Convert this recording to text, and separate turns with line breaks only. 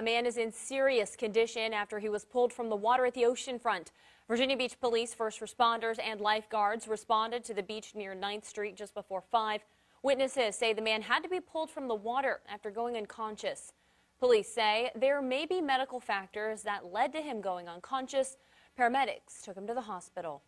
A man is in serious condition after he was pulled from the water at the oceanfront. Virginia Beach police, first responders, and lifeguards responded to the beach near 9th Street just before 5. Witnesses say the man had to be pulled from the water after going unconscious. Police say there may be medical factors that led to him going unconscious. Paramedics took him to the hospital.